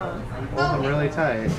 Hold them really tight.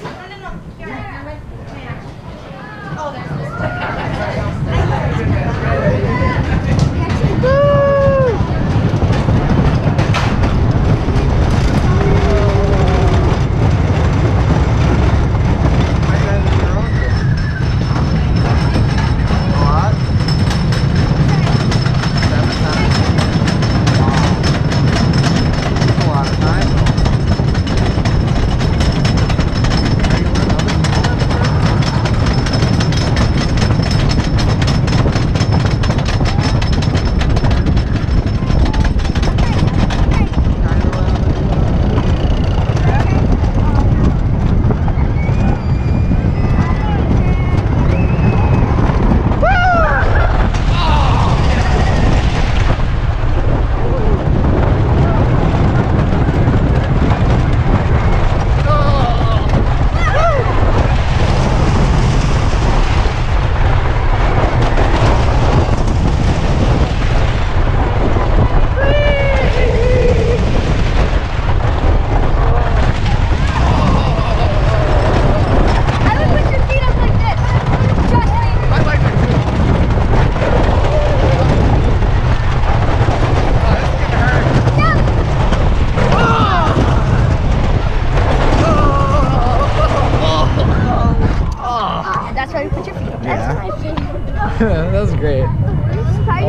That's why you put your feet up. That's my feet. Great.